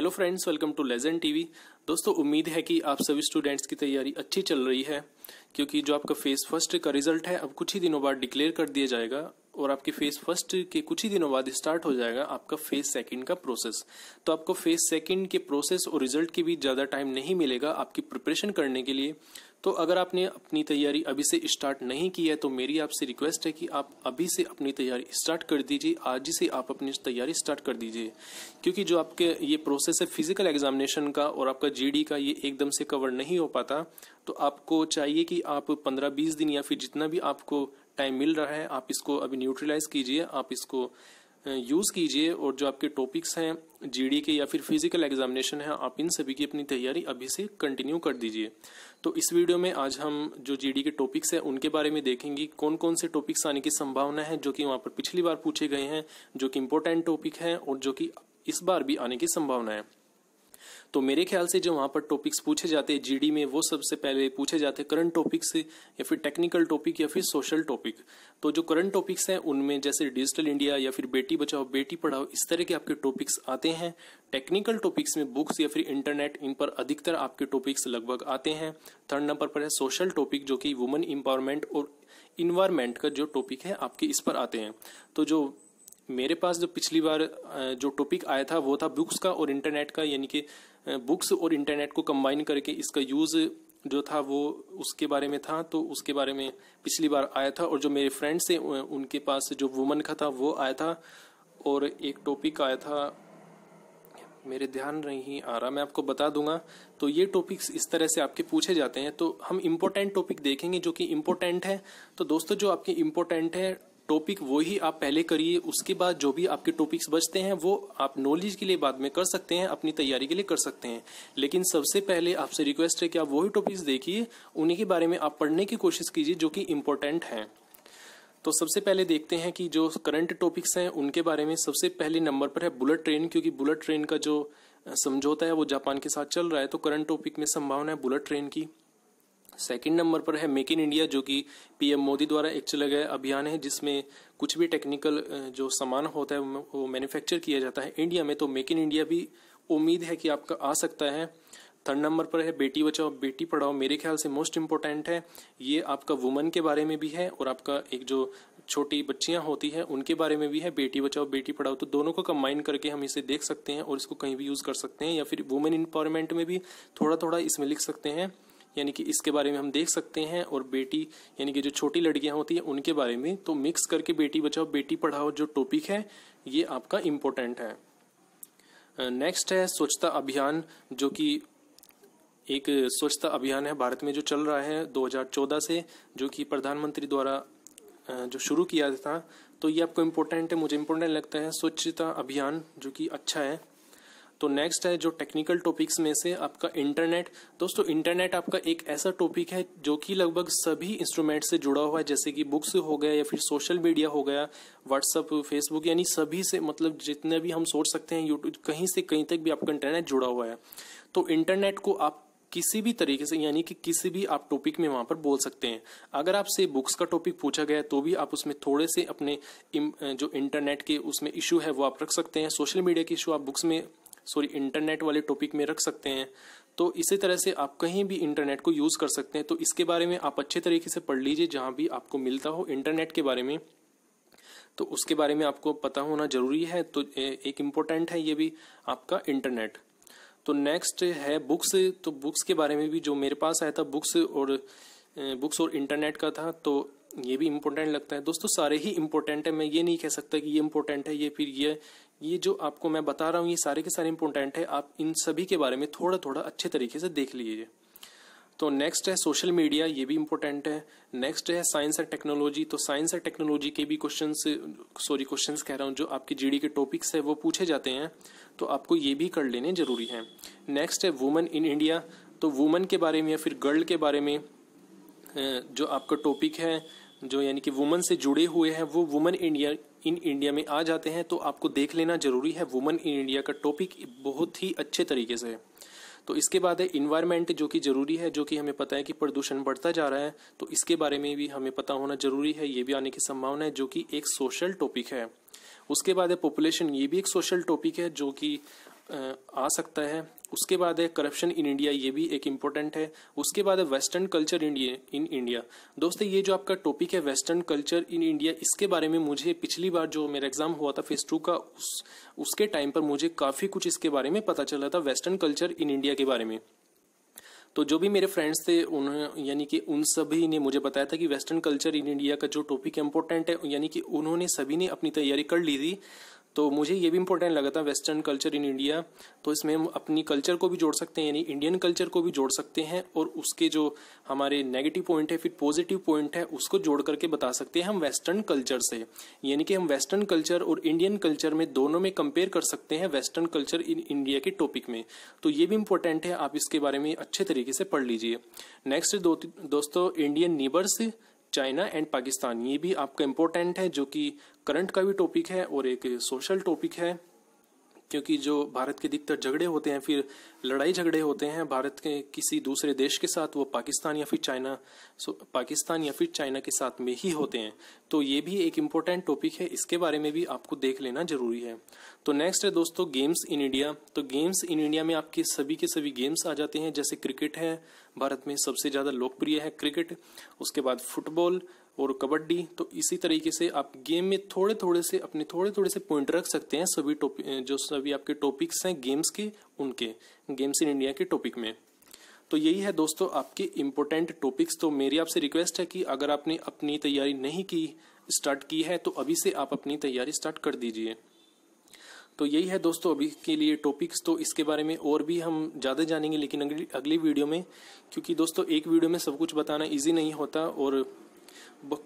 Hello friends welcome to लेजन TV दोस्तों, उम्मीद है कि आप सभी स्टूडेंट्स की तैयारी अच्छी चल रही है, क्योंकि जो आपका फ़ेज़ फ़र्स्ट का रिज़ल्ट है, अब कुछ ही दिनों बाद डिक्लेयर कर दिया जाएगा और आपके फ़ेज़ फ़र्स्ट के कुछ ही दिनों बाद स्टार्ट हो जाएगा आपका फ़ेज़ सेकंड का प्रोसेस तो आपको फ़ेज़ सेकंड के प्रोसेस और रिज़ल्ट के बीच ज़्यादा टाइम नहीं मिलेगा आपकी प्रिपरेशन करने के लिए। तो अगर आपने अपनी तैयारी अभी से स्टार्ट नहीं की है तो मेरी आपसे रिक्वेस्ट है कि आप अभी से अपनी तैयारी स्टार्ट कर दीजिए, आज ही से आप अपनी तैयारी स्टार्ट कर दीजिए। क्योंकि जो आपके ये प्रोसेस है फ़िज़िकल एग्जामिनेशन का और आपका जीडी का ये एकदम से कवर नहीं हो पाता तो आपको चाहिए कि आप पंद्रह बीस दिन या फिर जितना भी आपको टाइम मिल रहा है, आप इसको अभी न्यूट्रलाइज कीजिए, आप इसको यूज़ कीजिए और जो आपके टॉपिक्स हैं जीडी के या फिर फ़िज़िकल एग्जामिनेशन है, आप इन सभी की अपनी तैयारी अभी से कंटिन्यू कर दीजिए। तो इस वीडियो में आज हम जो जीडी के टॉपिक्स हैं, उनके बारे में देखेंगे कौन कौन से टॉपिक्स आने की संभावना है, जो कि वहाँ पर पिछली बार पूछे गए हैं, जो कि इम्पोर्टेंट टॉपिक है और जो कि इस बार भी आने की संभावना है। तो मेरे ख्याल से जो वहाँ पर टॉपिक्स पूछे जाते हैं जीडी में वो सबसे पहले पूछे जाते हैं करंट टॉपिक्स या फिर टेक्निकल टॉपिक या फिर सोशल टॉपिक तो जो करंट टॉपिक्स हैं, उनमें जैसे डिजिटल इंडिया या फिर बेटी बचाओ बेटी पढ़ाओ इस तरह के आपके टॉपिक्स आते हैं। टेक्निकल टॉपिक्स में बुक्स या फिर इंटरनेट इन पर अधिकतर आपके टॉपिक्स लगभग आते हैं। थर्ड नंबर पर है सोशल टॉपिक जो कि वुमेन एम्पावरमेंट और इन्वायरमेंट का जो टॉपिक है, आपके इस पर आते हैं। तो जो मेरे पास जो पिछली बार जो टॉपिक आया था, वो था बुक्स का और इंटरनेट का, यानी कि बुक्स और इंटरनेट को कंबाइन करके इसका यूज़ जो था वो उसके बारे में था तो उसके बारे में पिछली बार आया था और जो मेरे फ्रेंड्स थे उनके पास जो वुमन का था वो आया था और एक टॉपिक आया था, मेरे ध्यान नहीं आ रहा, मैं आपको बता दूँगा। तो ये टॉपिक्स इस तरह से आपके पूछे जाते हैं। तो हम इम्पोर्टेंट टॉपिक देखेंगे जो कि इम्पोर्टेंट है। तो दोस्तों, जो आपके इम्पोर्टेंट है टॉपिक वो ही आप पहले करिए, उसके बाद जो भी आपके टॉपिक्स बचते हैं, वो आप नॉलेज के लिए बाद में कर सकते हैं, अपनी तैयारी के लिए कर सकते हैं। लेकिन सबसे पहले आपसे रिक्वेस्ट है कि आप वही टॉपिक्स देखिए, उन्हीं के बारे में आप पढ़ने की कोशिश कीजिए, जो कि इम्पोर्टेंट हैं। तो सबसे पहले देखते हैं कि जो करंट टॉपिक्स हैं, उनके बारे में सबसे पहले नंबर पर है बुलेट ट्रेन क्योंकि बुलेट ट्रेन का जो समझौता है, वो जापान के साथ चल रहा है तो करंट टॉपिक में संभावना है बुलेट ट्रेन की। सेकंड नंबर पर है मेक इन इंडिया, जो कि पीएम मोदी द्वारा एक चला गया अभियान है, जिसमें कुछ भी टेक्निकल जो सामान होता है, वो मैन्युफैक्चर किया जाता है इंडिया में तो मेक इन इंडिया भी उम्मीद है कि आपका आ सकता है। थर्ड नंबर पर है बेटी बचाओ, बेटी पढ़ाओ, मेरे ख्याल से मोस्ट इम्पोर्टेंट है। ये आपका वुमन के बारे में भी है, और आपका एक जो छोटी बच्चियाँ होती हैं, उनके बारे में भी है। बेटी बचाओ, बेटी पढ़ाओ तो दोनों को कंबाइन करके हम इसे देख सकते हैं, और इसको कहीं भी यूज़ कर सकते हैं, या फिर वुमेन इम्पावरमेंट में भी थोड़ा थोड़ा इसमें लिख सकते हैं। यानी कि इसके बारे में हम देख सकते हैं और बेटी, यानी कि जो छोटी लड़कियाँ होती हैं, उनके बारे में। तो मिक्स करके बेटी बचाओ, बेटी पढ़ाओ जो टॉपिक है, ये आपका इम्पोर्टेंट है। नेक्स्ट है स्वच्छता अभियान, जो कि एक स्वच्छता अभियान है भारत में जो चल रहा है 2014 से, जो कि प्रधानमंत्री द्वारा जो शुरू किया था। तो ये आपको इम्पोर्टेंट है, मुझे इम्पोर्टेंट लगता है। स्वच्छता अभियान, जो कि अच्छा है। तो नेक्स्ट है जो टेक्निकल टॉपिक्स में से आपका इंटरनेट दोस्तों इंटरनेट आपका एक ऐसा टॉपिक है जो कि लगभग सभी इंस्ट्रूमेंट से जुड़ा हुआ है, जैसे कि बुक्स हो गया या फिर सोशल मीडिया हो गया व्हाट्सअप फेसबुक यानी सभी से मतलब जितने भी हम सोच सकते हैं यूट्यूब कहीं से कहीं तक भी आपका इंटरनेट जुड़ा हुआ है। तो इंटरनेट को आप किसी भी तरीके से, यानी कि किसी भी आप टॉपिक में वहाँ पर बोल सकते हैं। अगर आपसे बुक्स का टॉपिक पूछा गया तो भी आप उसमें थोड़े से अपने जो इंटरनेट के उसमें इशू है, वो आप रख सकते हैं। सोशल मीडिया के इशू आप बुक्स में सॉरी इंटरनेट वाले टॉपिक में रख सकते हैं। तो इसी तरह से आप कहीं भी इंटरनेट को यूज़ कर सकते हैं। तो इसके बारे में आप अच्छे तरीके से पढ़ लीजिए, जहाँ भी आपको मिलता हो इंटरनेट के बारे में। तो उसके बारे में आपको पता होना ज़रूरी है। तो एक इम्पोर्टेंट है ये भी आपका इंटरनेट तो नेक्स्ट है बुक्स तो बुक्स के बारे में भी जो मेरे पास आया था बुक्स और बुक्स और इंटरनेट का था तो ये भी इम्पोर्टेंट लगता है। दोस्तों, सारे ही इम्पोर्टेंट है। मैं ये नहीं कह सकता कि ये इम्पोर्टेंट है। ये फिर ये ये जो आपको मैं बता रहा हूँ, ये सारे के सारे इम्पोर्टेंट है। आप इन सभी के बारे में थोड़ा थोड़ा अच्छे तरीके से देख लीजिए। तो नेक्स्ट है सोशल मीडिया ये भी इम्पोर्टेंट है। नेक्स्ट है साइंस एंड टेक्नोलॉजी तो साइंस एंड टेक्नोलॉजी के भी क्वेश्चन सॉरी क्वेश्चन कह रहा हूँ, जो आपकी जीडी के टॉपिक्स है, वो पूछे जाते हैं। तो आपको ये भी कर लेने ज़रूरी है। नेक्स्ट है वुमेन इन इंडिया तो वुमेन के बारे में या फिर गर्ल के बारे में जो आपका टॉपिक है, जो यानी कि वुमन से जुड़े हुए हैं, वो वुमेन इंडिया इन इंडिया में आ जाते हैं तो आपको देख लेना ज़रूरी है वुमन इन इंडिया का टॉपिक बहुत ही अच्छे तरीके से तो इसके बाद है इन्वायरमेंट जो कि ज़रूरी है, जो कि हमें पता है कि प्रदूषण बढ़ता जा रहा है तो इसके बारे में भी हमें पता होना ज़रूरी है, ये भी आने की संभावना है, जो कि एक सोशल टॉपिक है। उसके बाद है पॉपुलेशन ये भी एक सोशल टॉपिक है, जो कि आ सकता है। उसके बाद है करप्शन इन इंडिया ये भी एक इम्पोर्टेंट है। उसके बाद है western culture India in India दोस्तों, ये जो आपका टॉपिक है वेस्टर्न कल्चर इन इंडिया इसके बारे में मुझे पिछली बार जो मेरा एग्ज़ाम हुआ था फेस टू का, उस, उसके टाइम पर मुझे काफ़ी कुछ इसके बारे में पता चला था वेस्टर्न कल्चर इन इंडिया के बारे में। तो जो भी मेरे फ्रेंड्स थे, उन्होंने, यानी कि उन सभी ने मुझे बताया था कि वेस्टर्न कल्चर इन इंडिया का जो टॉपिक इम्पोर्टेंट है, यानी कि उन्होंने सभी ने अपनी तैयारी कर ली थी। तो मुझे ये भी इंपॉर्टेंट लगा था वेस्टर्न कल्चर इन इंडिया तो इसमें हम अपनी कल्चर को भी जोड़ सकते हैं, यानी इंडियन कल्चर को भी जोड़ सकते हैं, और उसके जो हमारे नेगेटिव पॉइंट है, फिर पॉजिटिव पॉइंट है, उसको जोड़ करके बता सकते हैं हम वेस्टर्न कल्चर से। यानी कि हम वेस्टर्न कल्चर और इंडियन कल्चर में दोनों में कंपेयर कर सकते हैं वेस्टर्न कल्चर इन इंडिया के टॉपिक में। तो ये भी इम्पोर्टेंट है, आप इसके बारे में अच्छे तरीके से पढ़ लीजिए। नेक्स्ट दोस्तों Indian neighbours China and Pakistan, ये भी आपका इम्पोर्टेंट है, जो कि करंट का भी टॉपिक है और एक सोशल टॉपिक है। क्योंकि जो भारत के अधिकतर झगड़े होते हैं, फिर लड़ाई झगड़े होते हैं, भारत के किसी दूसरे देश के साथ, वो पाकिस्तान या फिर चाइना पाकिस्तान या फिर चाइना के साथ में ही होते हैं। तो ये भी एक इम्पोर्टेंट टॉपिक है, इसके बारे में भी आपको देख लेना ज़रूरी है। तो नेक्स्ट है दोस्तों गेम्स इन इंडिया तो गेम्स इन इंडिया में आपके सभी के सभी गेम्स आ जाते हैं, जैसे क्रिकेट है, भारत में सबसे ज़्यादा लोकप्रिय है क्रिकेट उसके बाद फुटबॉल और कबड्डी तो इसी तरीके से आप गेम में थोड़े थोड़े से, अपने थोड़े थोड़े से पॉइंट रख सकते हैं सभी टॉपिक जो सभी आपके टॉपिक्स हैं गेम्स के, उनके गेम्स इन इंडिया के टॉपिक में। तो यही है दोस्तों आपके इम्पोर्टेंट टॉपिक्स तो मेरी आपसे रिक्वेस्ट है कि अगर आपने अपनी तैयारी नहीं की स्टार्ट की है तो अभी से आप अपनी तैयारी स्टार्ट कर दीजिए। तो यही है दोस्तों अभी के लिए टॉपिक्स तो इसके बारे में और भी हम ज़्यादा जानेंगे, लेकिन अगली अगली वीडियो में, क्योंकि दोस्तों एक वीडियो में सब कुछ बताना इजी नहीं होता और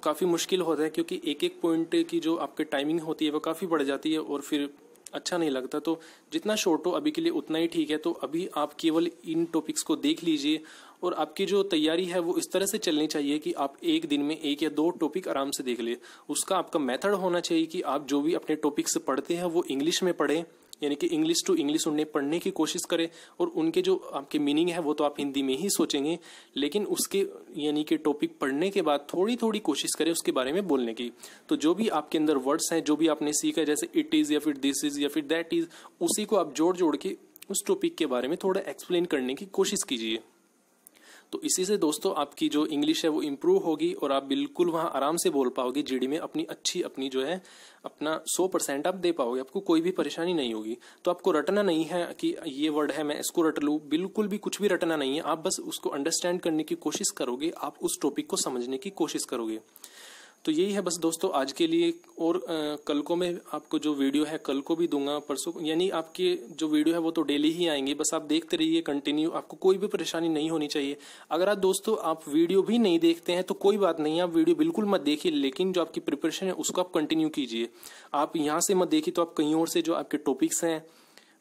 काफ़ी मुश्किल होता है क्योंकि एक एक पॉइंट की जो आपकी टाइमिंग होती है वो काफ़ी बढ़ जाती है और फिर अच्छा नहीं लगता। तो जितना शॉर्ट हो, अभी के लिए उतना ही ठीक है। तो अभी आप केवल इन टॉपिक्स को देख लीजिए और आपकी जो तैयारी है वो इस तरह से चलनी चाहिए कि आप एक दिन में एक या दो टॉपिक आराम से देख ले। उसका आपका मेथड होना चाहिए कि आप जो भी अपने टॉपिक्स पढ़ते हैं वो इंग्लिश में पढ़ें। यानी कि इंग्लिश टू इंग्लिश उन्हें पढ़ने की कोशिश करें और उनके जो आपके मीनिंग है वो तो आप हिंदी में ही सोचेंगे, लेकिन उसके यानी कि टॉपिक पढ़ने के बाद थोड़ी थोड़ी कोशिश करें उसके बारे में बोलने की। तो जो भी आपके अंदर वर्ड्स हैं, जो भी आपने सीखा जैसे इट इज़ या फिर दिस इज़ या फिर दैट इज़ उसी को आप जोड़ जोड़ के उस टॉपिक के बारे में थोड़ा एक्सप्लेन करने की कोशिश कीजिए। तो इसी से दोस्तों आपकी जो इंग्लिश है वो इम्प्रूव होगी और आप बिल्कुल वहाँ आराम से बोल पाओगे जीडी में अपनी अच्छी अपनी जो है, अपना सौ परसेंट आप दे पाओगे। आपको कोई भी परेशानी नहीं होगी। तो आपको रटना नहीं है कि ये वर्ड है, मैं इसको रट लूँ। बिल्कुल भी कुछ भी रटना नहीं है। आप बस उसको अंडरस्टैंड करने की कोशिश करोगे। आप उस टॉपिक को समझने की कोशिश करोगे। तो यही है बस दोस्तों आज के लिए और आ, कल को मैं आपको जो वीडियो है कल को भी दूँगा परसों यानी आपके जो वीडियो है वो तो डेली ही आएँगे बस आप देखते रहिए कंटिन्यू आपको कोई भी परेशानी नहीं होनी चाहिए। अगर आप दोस्तों आप वीडियो भी नहीं देखते हैं तो कोई बात नहीं आप वीडियो बिल्कुल मत देखिए लेकिन जो आपकी प्रिपरेशन है उसको आप कंटिन्यू कीजिए। आप यहाँ से मत देखिए तो आप कहीं और से जो आपके टॉपिक्स हैं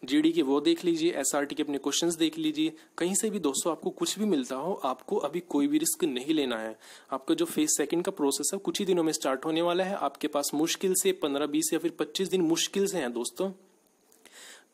जीडी के वो देख लीजिए एसआरटी के अपने क्वेश्चंस देख लीजिए। कहीं से भी दोस्तों आपको कुछ भी मिलता हो, आपको अभी कोई भी रिस्क नहीं लेना है। आपका जो फ़ेज़ सेकंड का प्रोसेस है कुछ ही दिनों में स्टार्ट होने वाला है। आपके पास मुश्किल से पंद्रह, बीस या फिर पच्चीस दिन मुश्किल से हैं दोस्तों।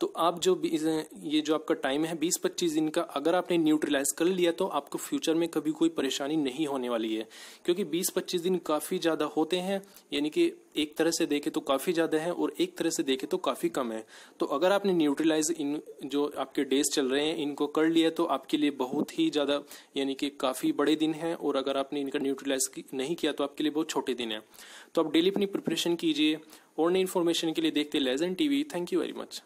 तो आप जो ये जो आपका टाइम है बीस पच्चीस दिन का, अगर आपने न्यूट्रलाइज कर लिया तो आपको फ्यूचर में कभी कोई परेशानी नहीं होने वाली है। क्योंकि बीस पच्चीस दिन काफ़ी ज़्यादा होते हैं, यानी कि एक तरह से देखे तो काफ़ी ज़्यादा है और एक तरह से देखे तो काफ़ी कम है। तो अगर आपने न्यूट्रलाइज इन, जो आपके डेज़ चल रहे हैं, इनको कर लिया तो आपके लिए बहुत ही ज़्यादा, यानी कि काफ़ी बड़े दिन हैं और अगर आपने इनका न्यूट्रलाइज नहीं किया तो आपके लिए बहुत छोटे दिन है। तो आप डेली अपनी प्रिपरेशन कीजिए और नई इन्फॉर्मेशन के लिए देखते legend TV thank you very much